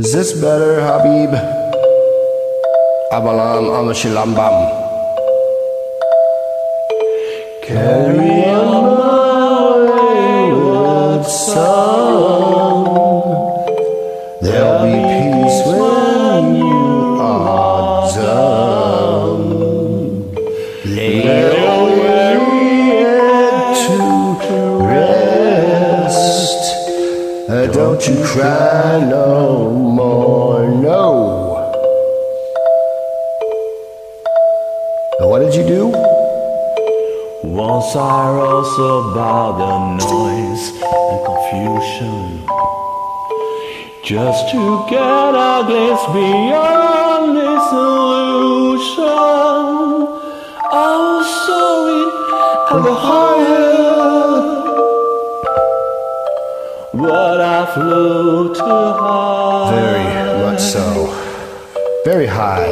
Is this better, Habib? Abalam Amashilambam. Carry on my wayward son. There'll be peace when you are done. Lay your weary head to rest. Don't you cry no more, no. What did you do? Once I rose above the noise and confusion Just to get a glimpse beyond this illusion I was soaring at the higher But I flew too high Very much so. Very high.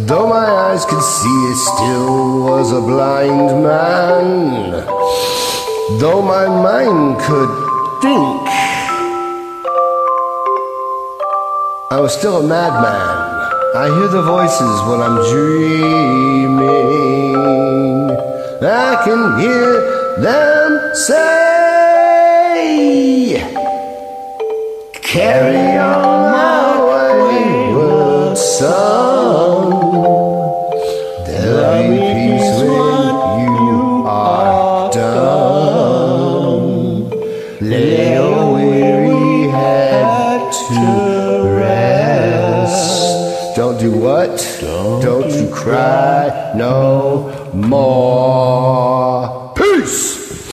Though my eyes could see, it still was a blind man. Though my mind could think, I was still a madman. I hear the voices when I'm dreaming. I can hear them say, Carry on my wayward son. There'll be peace when you are done. Lay your weary head to rest. Don't do what? Don't you cry no more.